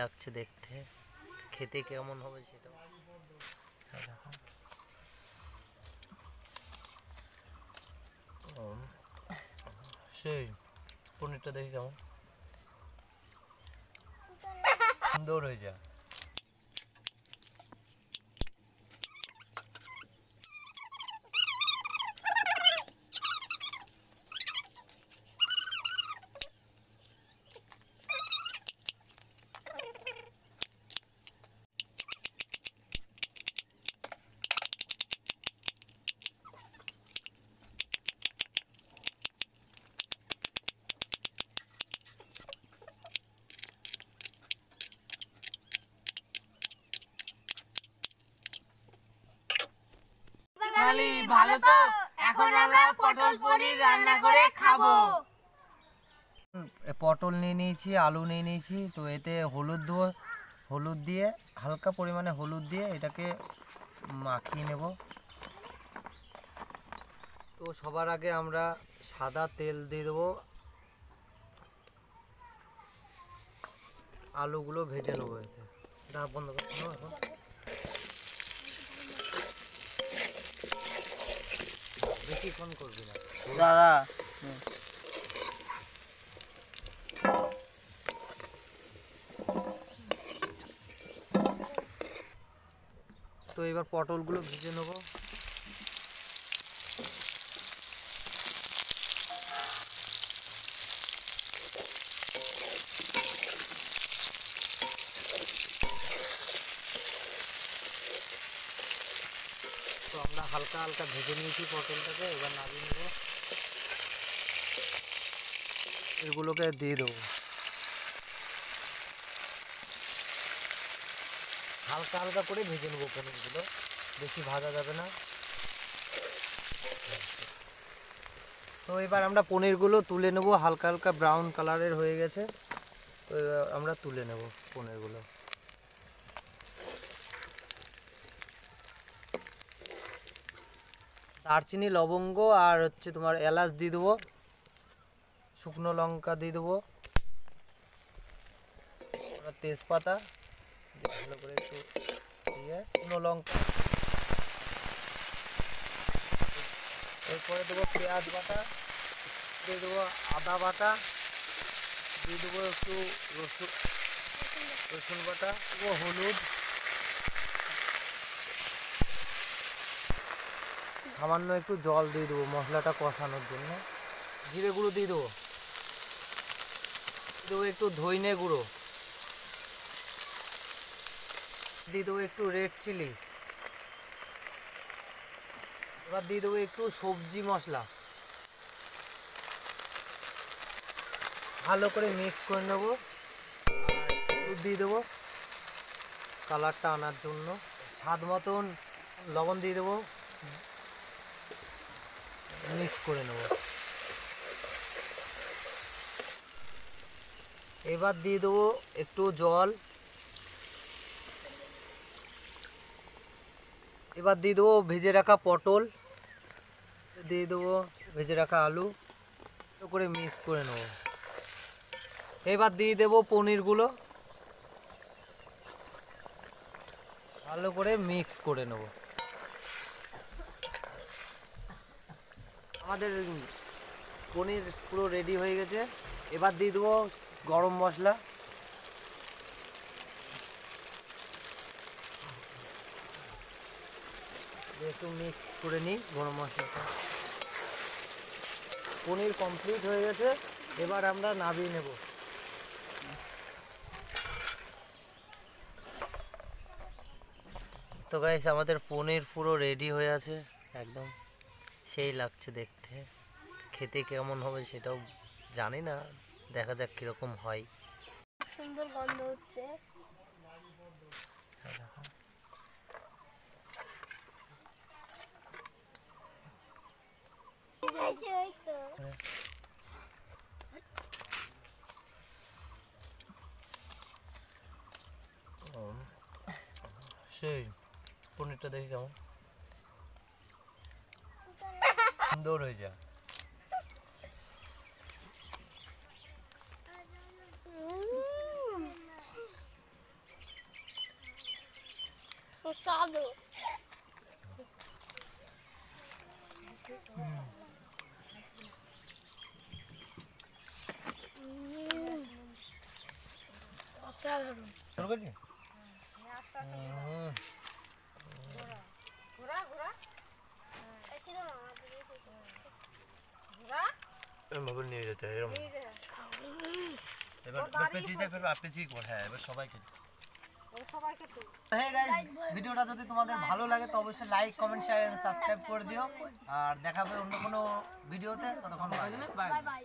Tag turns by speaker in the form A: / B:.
A: লাগছে দেখতে। খেতে কেমন হবে সেটা? সেই পনিরটা দেখি কেমন। সুন্দর হয়ে যায়।
B: ভালো তো? এখন আমরা পটল পনির রান্না করে খাব।
A: পটল নিয়ে নিয়েছি, আলু নিয়ে নিয়েছি, তো এতে হলুদ দেবো, হলুদ দিয়ে, হালকা পরিমাণে হলুদ দিয়ে এটাকে মাখিয়ে নেব। তো সবার আগে আমরা সাদা তেল দিয়ে দেবো। আলুগুলো ভেজে নেব এতে। এটা বন্ধ করে দাও এখন ফোন করবি না?
B: দাদা।
A: তো এবার পটলগুলো ভেজে নেব। তো আমরা হালকা হালকা ভেজে নিয়েছি পটলটাকে, এবার নামিয়ে নেব। এগুলোকে দিয়ে দেবো। হালকা হালকা করে ভেজে নেব পনিরগুলো বেশি ভাজা যাবে না। তো এবার আমরা পনিরগুলো তুলে নেব। হালকা হালকা ব্রাউন কালারের হয়ে গেছে। তো আমরা তুলে নেব পনিরগুলো। দারচিনি, লবঙ্গ আর হচ্ছে তোমার এলাচ দিয়ে দেবো। শুকনো লঙ্কা দিয়ে দেবো। তেজপাতা ভালো করে একটু শুকনো লঙ্কা। এরপরে দেবো পেঁয়াজ বাটা, দিয়ে দেবো আদা বাটা, দিয়ে দেবো একটু রসুন রসুন বাটা হলুদ। সামান্য একটু জল দিয়ে দেবো মশলাটা কষানোর জন্য। জিরে গুঁড়ো দিয়ে দেবো। দেবো একটু ধইনে গুঁড়ো। দিয়ে দেবো একটু রেড চিলি। এবার দিয়ে দেবো একটু সবজি মশলা। ভালো করে মিক্স করে নেব। দিয়ে দেবো কালারটা আনার জন্য। স্বাদ মতন লবণ দিয়ে দেবো। মিক্স করে নেব। এবার দিয়ে দেবো একটু জল। এবার দিয়ে দেবো ভেজে রাখা পটল। দিয়ে দেবো ভেজে রাখা আলু। করে মিক্স করে নেব। এবার দিয়ে দেবো পনিরগুলো। ভালো করে মিক্স করে নেব। আমাদের পনির পুরো রেডি হয়ে গেছে। এবার দিয়ে দেবো গরম মশলা। একটু মিক্স করে নিই গরম মশলাটা। পনির কমপ্লিট হয়ে গেছে। এবার আমরা নামিয়ে নেব। তো গাইস আমাদের পনির পুরো রেডি হয়ে আছে, একদম। সেই লাগছে দেখতে। খেতে কেমন হবে সেটাও জানি না। দেখা যাক কীরকম হয়।
C: সুন্দর গন্ধ তো।
A: সেই পনিরটা দেখি কেমন। সুন্দর হয়ে যায়
C: সুস্বাদু অসাধারণ
A: শুরু করছি হুম।
C: এসে না আমাদের
A: নিয়ে যেতে এরকম এবার হ্যাঁ এবার সবাইকে হ্যাঁ ভিডিওটা যদি তোমাদের ভালো লাগে তো অবশ্যই like comment share and subscribe করে দিও। আর দেখাবে অন্য কোনো ভিডিওতে ততক্ষণ বাই।
B: Bye
C: bye